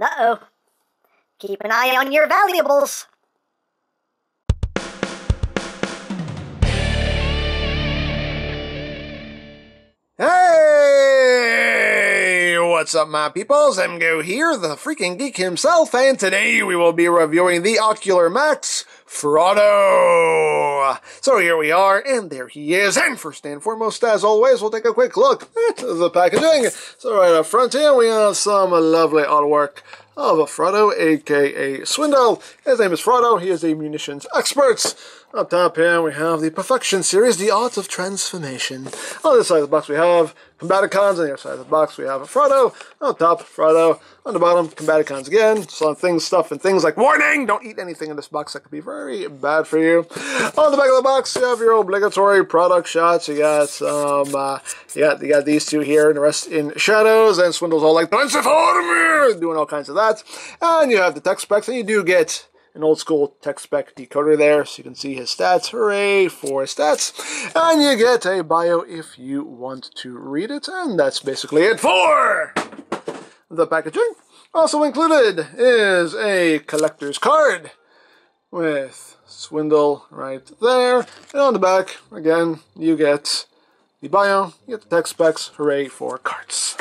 Uh-oh. Keep an eye on your valuables. What's up, my peoples? EmGo here, the freaking geek himself, and today we will be reviewing the Ocular Max Fraudo. So here we are, and there he is. And first and foremost, as always, we'll take a quick look at the packaging. So right up front here, we have some lovely artwork of Fraudo, aka Swindle. His name is Fraudo. He is a munitions expert. Up top here, we have the Perfection series, The Art of Transformation. On this side of the box, we have Combaticons. On the other side of the box, we have a Fraudo. On top, Fraudo. On the bottom, Combaticons again. Some things, stuff, and things like warning! Don't eat anything in this box that could be very bad for you. On the back of the box, you have your obligatory product shots. You got some, uh, you got, you got these two here, and the rest in shadows. And Swindle's all like! Doing all kinds of that. And you have the tech specs, and you do get an old school tech spec decoder there so you can see his stats. Hooray for stats. And you get a bio if you want to read it. And that's basically it for the packaging. Also included is a collector's card with Swindle right there. And on the back, again, you get the bio, you get the tech specs. Hooray for cards.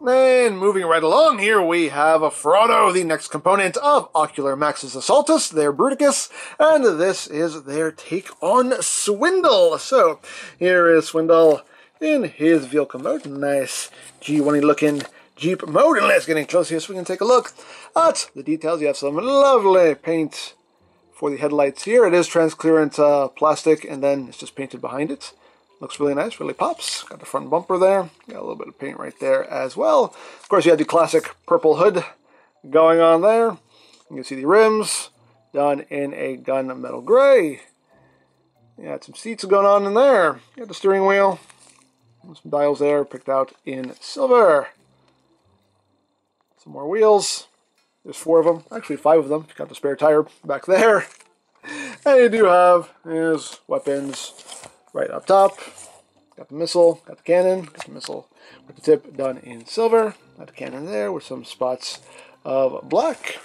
And moving right along here, we have a Fraudo, the next component of Ocular Max's Assaultus, their Bruticus, and this is their take on Swindle. So, here is Swindle in his vehicle mode. Nice G1 looking Jeep mode. And let's get in close here so we can take a look at the details. You have some lovely paint for the headlights here. It is transparent uh, plastic, and then it's just painted behind it. Looks really nice, really pops. Got the front bumper there. Got a little bit of paint right there as well. Of course, you have the classic purple hood going on there. You can see the rims done in a gunmetal gray. You got some seats going on in there. You got the steering wheel. Some dials there picked out in silver. Some more wheels. There's four of them. Actually, five of them. Got the spare tire back there. And you do have his weapons right up top. Got the missile, got the cannon, got the missile with the tip done in silver. Got the cannon there with some spots of black.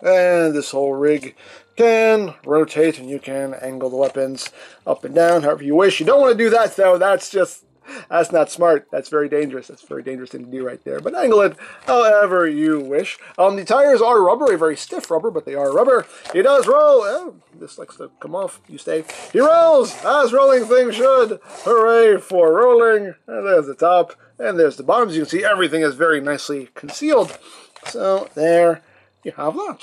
And this whole rig can rotate and you can angle the weapons up and down however you wish. You don't want to do that though, that's just that's not smart. That's very dangerous. That's very dangerous thing to do right there. But angle it however you wish. Um, the tires are rubbery, very stiff rubber, but they are rubber. He does roll. Oh, this likes to come off. You stay. He rolls as rolling things should. Hooray for rolling. And there's the top. And there's the bottom. As you can see, everything is very nicely concealed. So there you have that.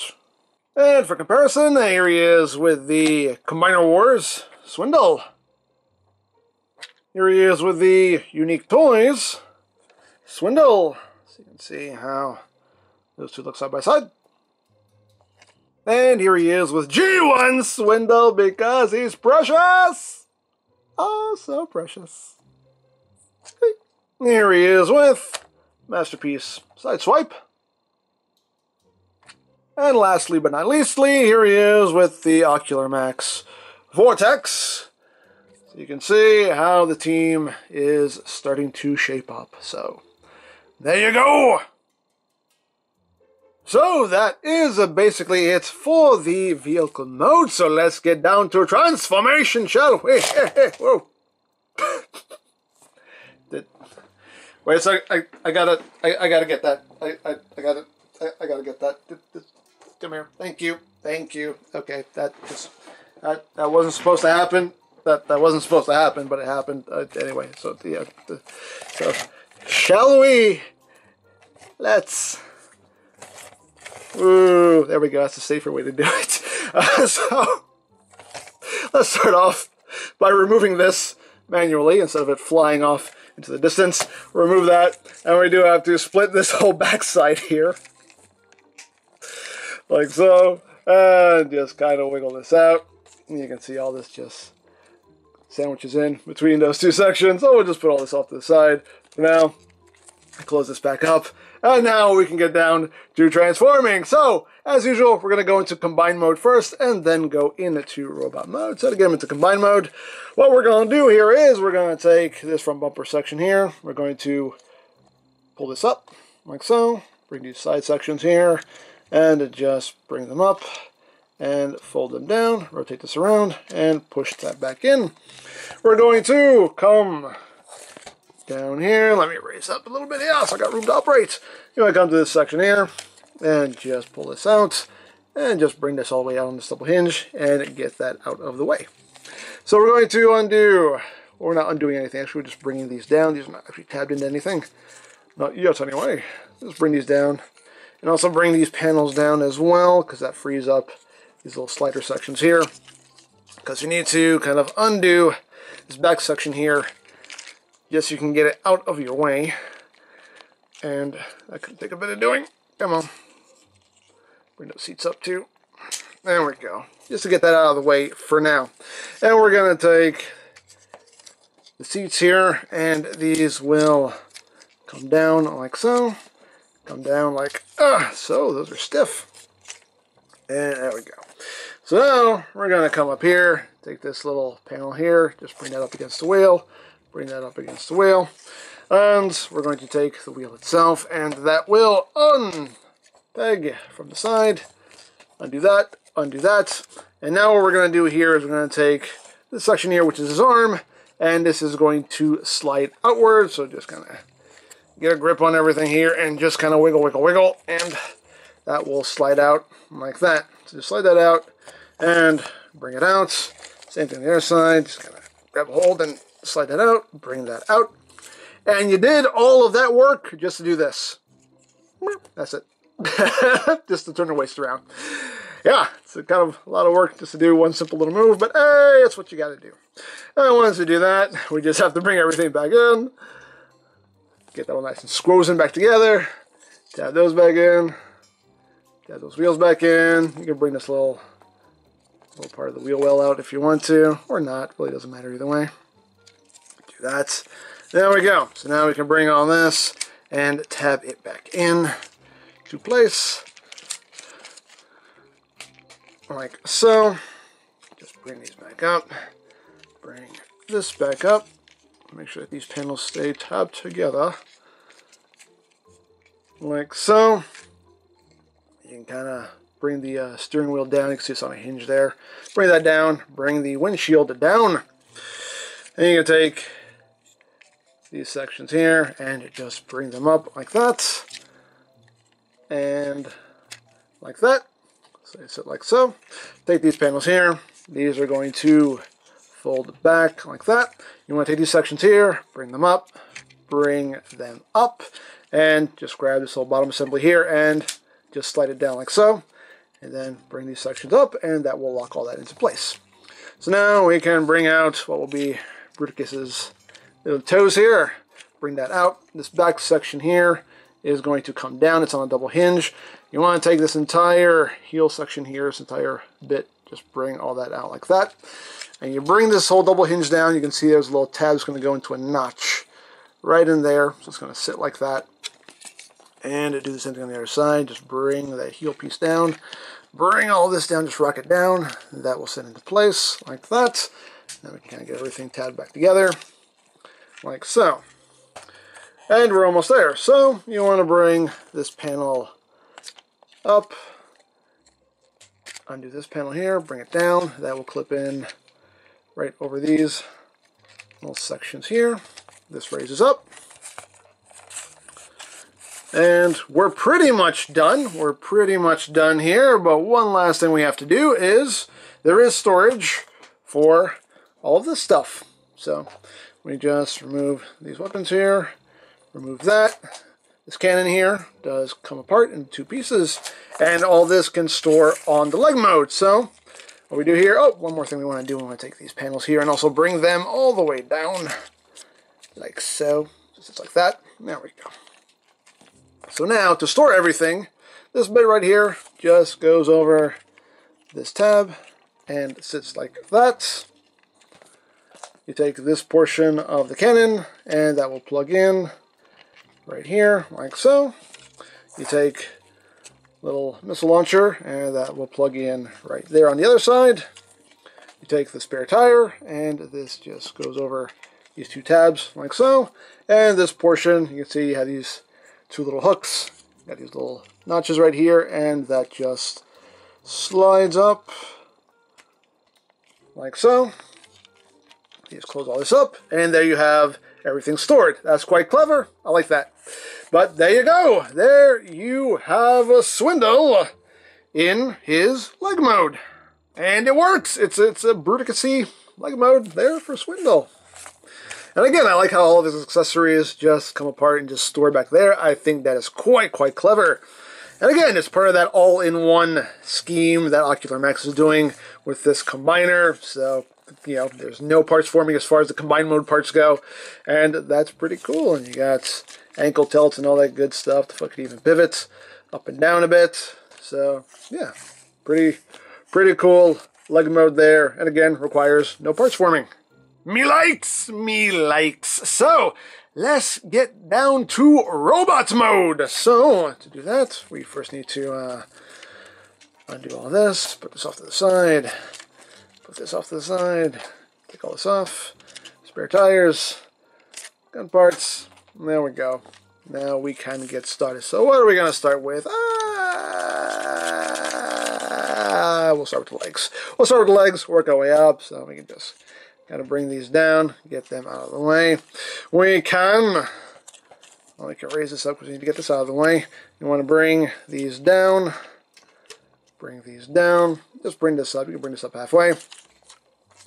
And for comparison, here he is with the Combiner Wars Swindle. Here he is with the Unique Toys Swindle. So you can see how those two look side by side. And here he is with G1 Swindle because he's precious. Oh, so precious. Here he is with Masterpiece Sideswipe. And lastly but not leastly, here he is with the Ocular Max Vortex. So you can see how the team is starting to shape up. So, there you go! So that is basically it for the vehicle mode. So let's get down to transformation, shall we? Whoa. Wait, so I, I gotta, I, I gotta get that. I, I, I gotta, I, I gotta get that. Come here. Thank you. Thank you. Okay, that just, that, that wasn't supposed to happen. That, that wasn't supposed to happen, but it happened uh, anyway. So yeah, the, so shall we? Let's. Ooh, there we go. That's a safer way to do it. Uh, so let's start off by removing this manually instead of it flying off into the distance. Remove that, and we do have to split this whole backside here. Like so, and just kind of wiggle this out. You can see all this just sandwiches in between those two sections. So we'll just put all this off to the side for now. Close this back up. And now we can get down to transforming. So, as usual, we're going to go into combine mode first and then go into robot mode. So to get into combine mode, what we're going to do here is we're going to take this front bumper section here. We're going to pull this up like so. Bring these side sections here and just bring them up and fold them down, rotate this around, and push that back in. We're going to come down here. Let me raise up a little bit. Yeah, so I got room to operate. You want to come to this section here and just pull this out and just bring this all the way out on this double hinge and get that out of the way. So we're going to undo, or we're not undoing anything, actually we're just bringing these down. These are not actually tabbed into anything. Not yet anyway. Just bring these down. And also bring these panels down as well, because that frees up these little slider sections here. Because you need to kind of undo this back section here, just so you can get it out of your way. And that could take a bit of doing. Come on. Bring those seats up too. There we go. Just to get that out of the way for now. And we're to take the seats here, and these will come down like so. Come down like uh, so. Those are stiff. And there we go. So we're going to come up here, take this little panel here, just bring that up against the wheel, bring that up against the wheel, and we're going to take the wheel itself, and that will unpeg from the side, undo that, undo that, and now what we're going to do here is we're going to take this section here, which is his arm, and this is going to slide outward, so just kind of get a grip on everything here and just kind of wiggle, wiggle, wiggle, and that will slide out like that. So just slide that out and bring it out. Same thing on the other side. Just kind of grab a hold and slide that out, bring that out. And you did all of that work just to do this. That's it. just to turn the waist around. Yeah, it's a kind of a lot of work just to do one simple little move, but hey, that's what you got to do. And once we do that, we just have to bring everything back in. Get that all nice and squozen back together. Tab those back in. Tab those wheels back in. You can bring this little little part of the wheel well out if you want to, or not. Really doesn't matter either way. Do that. There we go. So now we can bring all this and tab it back in to place. Like so. Just bring these back up. Bring this back up. Make sure that these panels stay tabbed together. Like so. You can kind of bring the uh, steering wheel down. You can see it's on a hinge there. Bring that down. Bring the windshield down. And you can take these sections here and just bring them up like that. And like that. So sit like so. Take these panels here. These are going to fold back like that. You want to take these sections here, bring them up, bring them up, and just grab this little bottom assembly here and just slide it down like so and then bring these sections up and that will lock all that into place. So now we can bring out what will be Bruticus's little toes here. Bring that out. This back section here is going to come down. It's on a double hinge. You want to take this entire heel section here, this entire bit, just bring all that out like that. And you bring this whole double hinge down. You can see there's a little tab that's going to go into a notch right in there. So it's going to sit like that. And do the same thing on the other side. Just bring that heel piece down. Bring all this down, just rock it down. That will sit into place like that. Now we can kind of get everything tabbed back together like so. And we're almost there. So you want to bring this panel up, undo this panel here, bring it down. That will clip in right over these little sections here. This raises up. And we're pretty much done. We're pretty much done here, but one last thing we have to do is there is storage for all of this stuff. So we just remove these weapons here, remove that. This cannon here does come apart in two pieces, and all this can store on the leg mode. So what we do here, oh, one more thing we want to do, we want to take these panels here and also bring them all the way down, like so, just like that. There we go. So now, to store everything, this bit right here just goes over this tab and sits like that. You take this portion of the cannon and that will plug in right here, like so. You take little missile launcher and that will plug in right there on the other side. You take the spare tire and this just goes over these two tabs like so. And this portion, you can see have these two little hooks. Got these little notches right here, and that just slides up like so. Just close all this up, and there you have everything stored. That's quite clever. I like that. But there you go. There you have a Swindle in his leg mode. And it works. It's it's a Bruticus leg mode there for Swindle. And again, I like how all of his accessories just come apart and just store back there. I think that is quite, quite clever. And again, it's part of that all-in-one scheme that Ocular Max is doing with this combiner. So, you know, there's no parts forming as far as the combine mode parts go. And that's pretty cool. And you got ankle tilts and all that good stuff. The fucking even pivots up and down a bit. So, yeah, pretty, pretty cool leg mode there. And again, requires no parts forming. Me likes, me likes. So, let's get down to robot mode. So, to do that, we first need to uh, undo all this, put this off to the side, put this off to the side, take all this off, spare tires, gun parts, there we go. Now we can get started. So what are we going to start with? Ah, we'll start with the legs. We'll start with the legs, work our way up, so we can just Got to bring these down, get them out of the way. We come, well, we can raise this up because we need to get this out of the way. You want to bring these down, bring these down, just bring this up. You can bring this up halfway.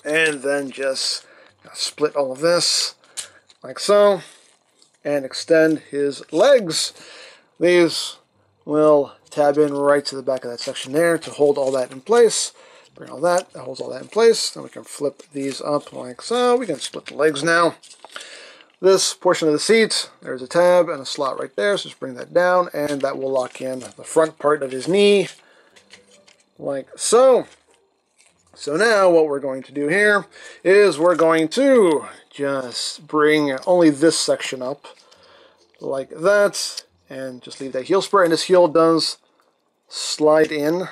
And then just split all of this like so and extend his legs. These will tab in right to the back of that section there to hold all that in place. Bring all that, that holds all that in place. Then we can flip these up like so. We can split the legs now. This portion of the seat, there's a tab and a slot right there, so just bring that down, and that will lock in the front part of his knee, like so. So now what we're going to do here is we're going to just bring only this section up, like that, and just leave that heel spur, and this heel does slide in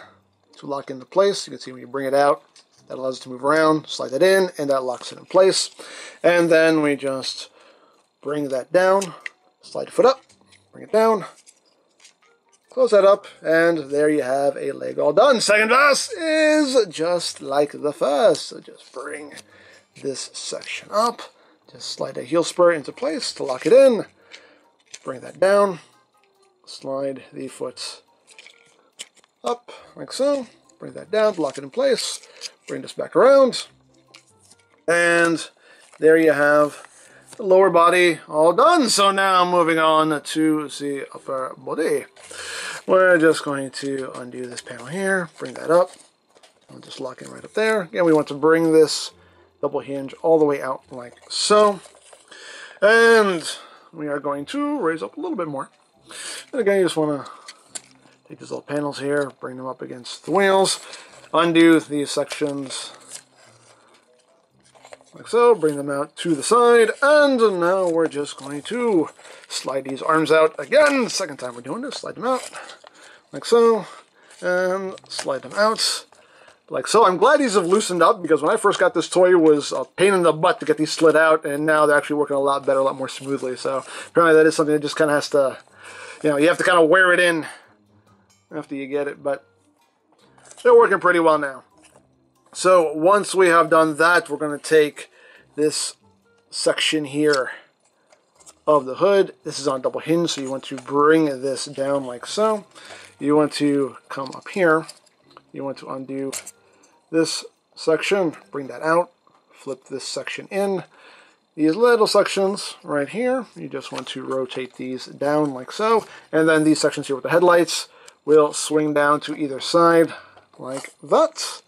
to lock into place. You can see when you bring it out, that allows it to move around, slide that in, and that locks it in place. And then we just bring that down, slide the foot up, bring it down, close that up, and there you have a leg all done. Second verse is just like the first. So just bring this section up, just slide a heel spur into place to lock it in, bring that down, slide the foot like so. Bring that down, lock it in place. Bring this back around. And there you have the lower body all done. So now moving on to the upper body. We're just going to undo this panel here, bring that up. I'll just lock it right up there. Again, we want to bring this double hinge all the way out like so. And we are going to raise up a little bit more. And again, you just want to Take these little panels here, bring them up against the wheels, undo these sections like so, bring them out to the side, and now we're just going to slide these arms out again. Second time we're doing this, slide them out like so, and slide them out like so. I'm glad these have loosened up because when I first got this toy it was a pain in the butt to get these slid out, and now they're actually working a lot better, a lot more smoothly. So apparently that is something that just kind of has to, you know, you have to kind of wear it in after you get it, but they're working pretty well now. So once we have done that, we're going to take this section here of the hood. This is on double hinge, so you want to bring this down like so. You want to come up here. You want to undo this section, bring that out, flip this section in. These little sections right here, you just want to rotate these down like so. And then these sections here with the headlights, will swing down to either side like that.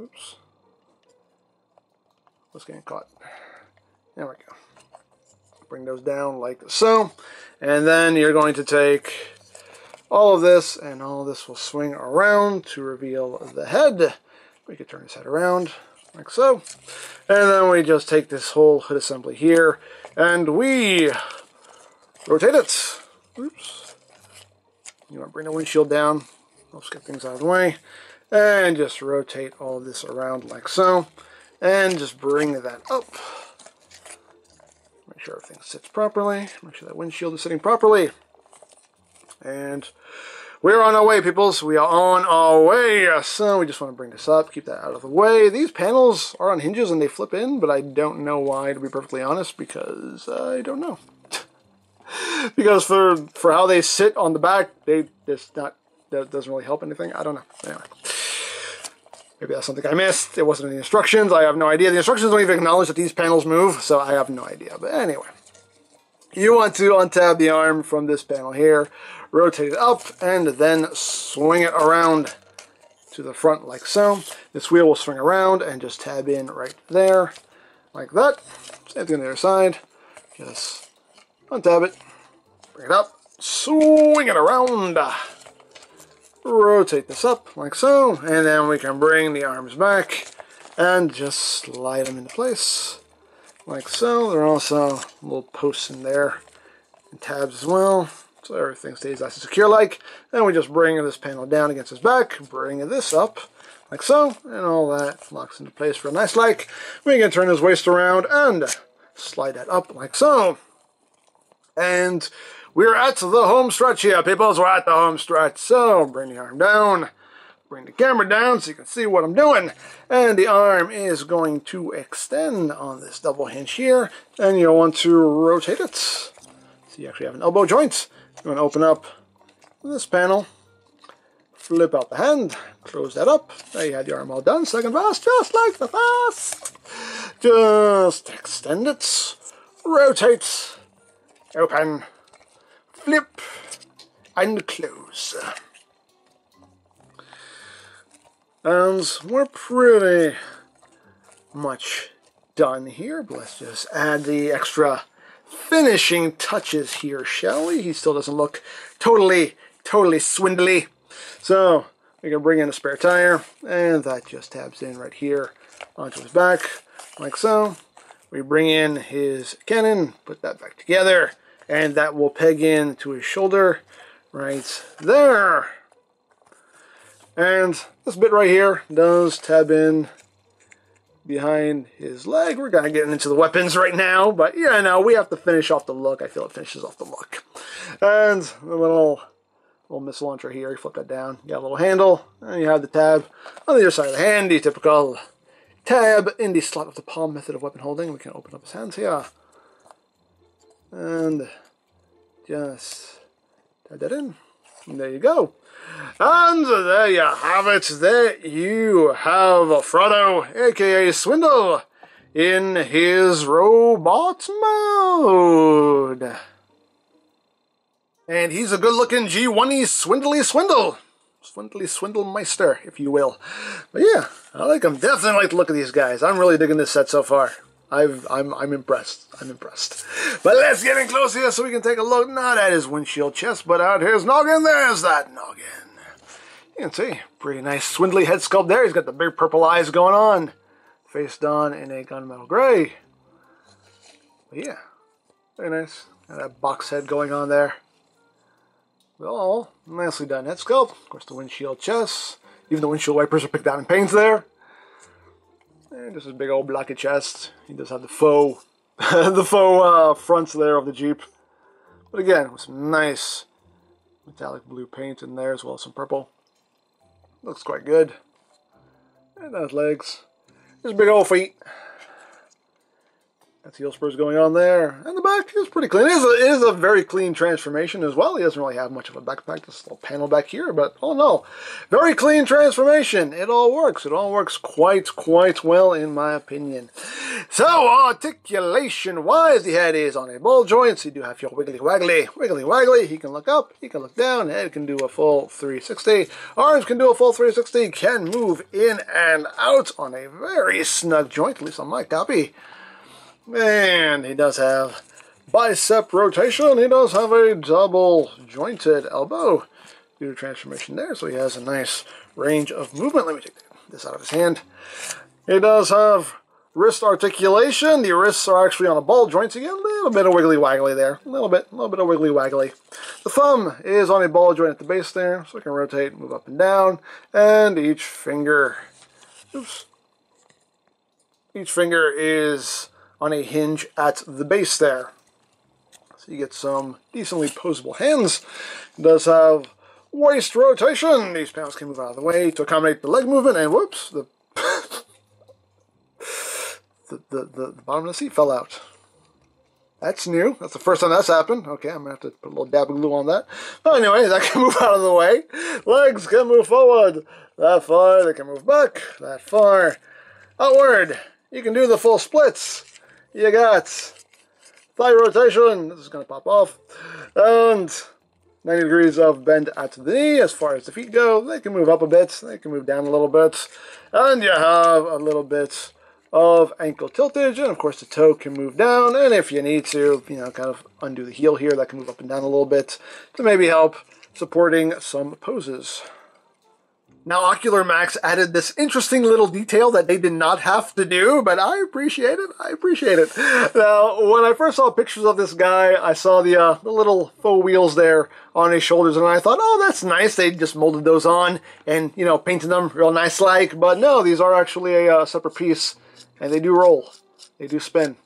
Oops. What's getting caught? There we go. Bring those down like so. And then you're going to take all of this and all of this will swing around to reveal the head. We could turn his head around like so. And then we just take this whole hood assembly here and we rotate it. Oops. You want to bring the windshield down. Let's get things out of the way. And just rotate all this around like so. And just bring that up. Make sure everything sits properly. Make sure that windshield is sitting properly. And we're on our way, peoples. We are on our way. So we just want to bring this up, keep that out of the way. These panels are on hinges and they flip in, but I don't know why, to be perfectly honest, because I don't know. because for for how they sit on the back, they just not that doesn't really help anything. I don't know. Anyway. Maybe that's something I missed. It wasn't in the instructions. I have no idea. The instructions don't even acknowledge that these panels move, so I have no idea. But anyway, you want to untab the arm from this panel here, rotate it up, and then swing it around to the front like so. This wheel will swing around and just tab in right there, like that. Same thing on the other side. Just untab it, bring it up, swing it around rotate this up like so, and then we can bring the arms back and just slide them into place like so. There are also little posts in there and tabs as well, so everything stays nice and secure like. Then we just bring this panel down against his back, bring this up like so, and all that locks into place for a nice like. We can turn his waist around and slide that up like so. And we're at the home stretch here, peoples. We're at the home stretch. So bring the arm down. Bring the camera down so you can see what I'm doing. And the arm is going to extend on this double hinge here. And you'll want to rotate it. So you actually have an elbow joint. You want to open up this panel. Flip out the hand. Close that up. There you have the arm all done. Second pass, just like the first. Just extend it. Rotate. Open flip and close. And we're pretty much done here. But let's just add the extra finishing touches here, shall we? He still doesn't look totally, totally swindly. So we can bring in a spare tire, and that just tabs in right here onto his back, like so. We bring in his cannon, put that back together, and that will peg in to his shoulder right there. And this bit right here does tab in behind his leg. We're kind of getting into the weapons right now, but yeah, no, we have to finish off the look. I feel it finishes off the look. And the little little missile launcher here, you flip that down, you got a little handle, and you have the tab on the other side of the hand, the typical tab in the slot of the palm method of weapon holding. We can open up his hands here and just add that in. And there you go. And there you have it. There you have Fraudo, aka Swindle, in his robot mode. And he's a good looking G1y swindly swindle. Swindly swindle meister, if you will. But yeah, I like him. Definitely like the look of these guys. I'm really digging this set so far. I've, I'm, I'm impressed. I'm impressed. But let's get in close here so we can take a look not at his windshield chest, but out his noggin. There's that noggin. You can see, pretty nice swindly head sculpt there. He's got the big purple eyes going on. Face done in a gunmetal gray. But yeah, very nice. Got that box head going on there. Well, nicely done head sculpt. Of course, the windshield chest. Even the windshield wipers are picked out in paints there. And just a big old blocky chest. He does have the faux, the faux uh, fronts there of the Jeep. But again, with some nice metallic blue paint in there as well as some purple. Looks quite good. And those legs. Just big old feet. That's heel spurs going on there. And the back is pretty clean. It is, a, it is a very clean transformation as well. He doesn't really have much of a backpack, this little panel back here, but oh no. Very clean transformation. It all works. It all works quite, quite well in my opinion. So, articulation-wise, the head is on a ball joint, so you do have your wiggly waggly, wiggly waggly. He can look up, he can look down, head can do a full 360. Arms can do a full 360, can move in and out on a very snug joint, at least on my copy. And he does have bicep rotation. He does have a double jointed elbow due to transformation there. So he has a nice range of movement. Let me take this out of his hand. He does have wrist articulation. The wrists are actually on a ball joint, so you get a little bit of wiggly waggly there. A little bit, a little bit of wiggly waggly. The thumb is on a ball joint at the base there, so it can rotate, move up and down. And each finger, oops, each finger is on a hinge at the base there. So you get some decently posable hands. It does have waist rotation. These panels can move out of the way to accommodate the leg movement, and whoops, the the, the, the, bottom of the seat fell out. That's new. That's the first time that's happened. Okay, I'm to have to put a little dab of glue on that. But anyway, that can move out of the way. Legs can move forward that far. They can move back that far. Outward. You can do the full splits. You got thigh rotation. This is going to pop off. And 90 degrees of bend at the knee. As far as the feet go, they can move up a bit. They can move down a little bit. And you have a little bit of ankle tiltage, and of course the toe can move down, and if you need to, you know, kind of undo the heel here, that can move up and down a little bit to maybe help supporting some poses. Now, Ocular Max added this interesting little detail that they did not have to do, but I appreciate it. I appreciate it. Now, when I first saw pictures of this guy, I saw the, uh, the little faux wheels there on his shoulders, and I thought, oh, that's nice. They just molded those on and, you know, painted them real nice like. But no, these are actually a uh, separate piece and they do roll. They do spin.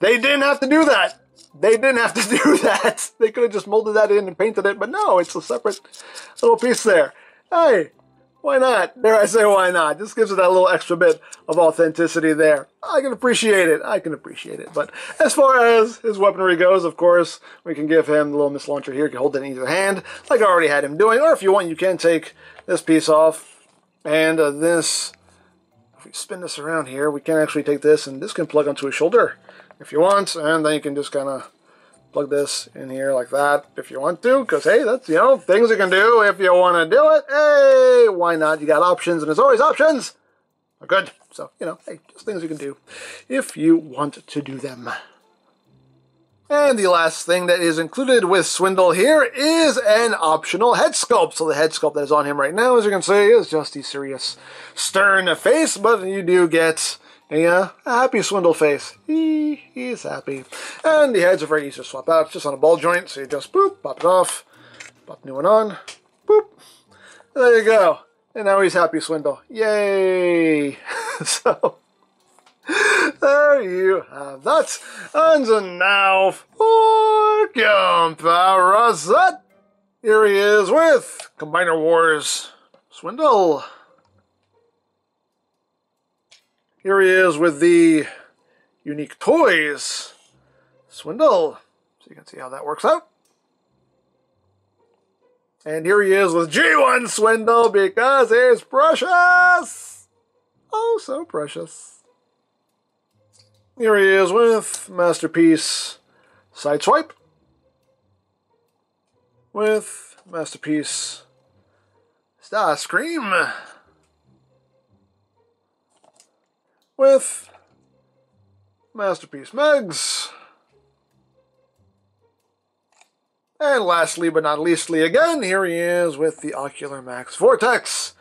They didn't have to do that. They didn't have to do that. They could have just molded that in and painted it, but no, it's a separate little piece there. Hey, why not? Dare I say why not? Just gives it that little extra bit of authenticity there. I can appreciate it. I can appreciate it. But as far as his weaponry goes, of course, we can give him the little missile launcher here. You can hold it in either hand, like I already had him doing. Or if you want, you can take this piece off and uh, this if we spin this around here, we can actually take this and this can plug onto his shoulder if you want, and then you can just kind of plug this in here like that if you want to, because hey, that's, you know, things you can do if you want to do it. Hey, why not? You got options, and there's always options. Are good. So, you know, hey, just things you can do if you want to do them. And the last thing that is included with Swindle here is an optional head sculpt. So the head sculpt that is on him right now, as you can see, is just the serious, stern face, but you do get a happy Swindle face. He, he's happy. And the heads are very easy to swap out. It's just on a ball joint, so you just boop, pop it off, pop new one on, boop. There you go. And now he's happy Swindle. Yay! so... There you have that. And now for comparison. Here he is with Combiner Wars Swindle. Here he is with the Unique Toys Swindle. So you can see how that works out. And here he is with G1 Swindle because he's precious. Oh, so precious. Here he is with Masterpiece Sideswipe. With Masterpiece Starscream. With Masterpiece Megs. And lastly but not leastly again, here he is with the Ocular Max Vortex.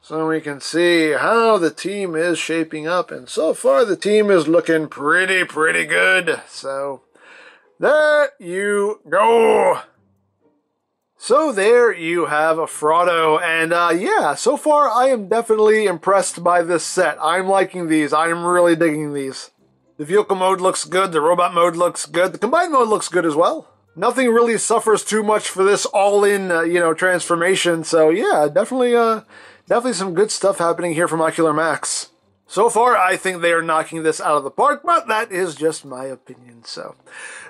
So we can see how the team is shaping up. And so far, the team is looking pretty, pretty good. So there you go. So there you have a Fraudo, and uh, yeah, so far I am definitely impressed by this set. I'm liking these. I'm really digging these. The vehicle mode looks good, the robot mode looks good, the combined mode looks good as well. Nothing really suffers too much for this all-in, uh, you know, transformation. So yeah, definitely, uh, Definitely some good stuff happening here from Ocular Max. So far, I think they are knocking this out of the park, but that is just my opinion. So,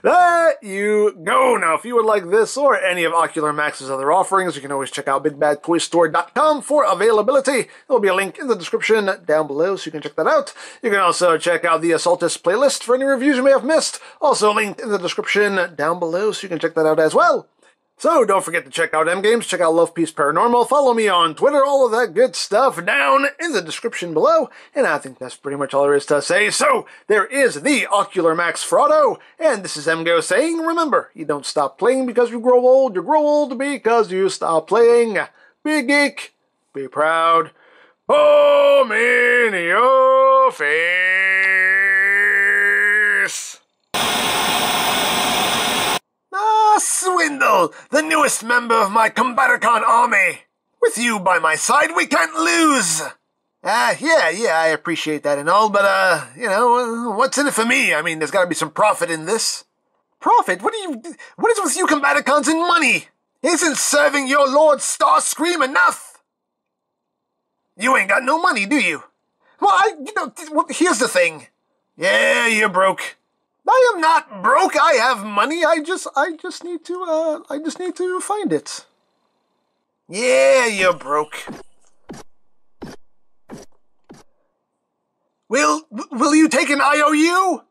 there you go. Now, if you would like this or any of Ocular Max's other offerings, you can always check out BigBadToyStore.com for availability. There will be a link in the description down below, so you can check that out. You can also check out the Assaultus playlist for any reviews you may have missed. Also linked in the description down below, so you can check that out as well. So don't forget to check out EmGames, check out LovePeace Paranormal, follow me on Twitter, all of that good stuff down in the description below. And I think that's pretty much all there is to say. So there is the Ocular Max Fraudo, and this is EmGo saying, remember, you don't stop playing because you grow old, you grow old because you stop playing. Be geek, be proud, home in your face. Swindle, the newest member of my Combaticon army. With you by my side, we can't lose. Ah, uh, yeah, yeah, I appreciate that and all, but, uh, you know, what's in it for me? I mean, there's gotta be some profit in this. Profit? what do you, what is with you combaticons and money? Isn't serving your Lord Starscream enough? You ain't got no money, do you? Well, I, you know, well, here's the thing. Yeah, you're broke. I am not broke. I have money. I just, I just need to, uh, I just need to find it. Yeah, you're broke. Will, will you take an IOU?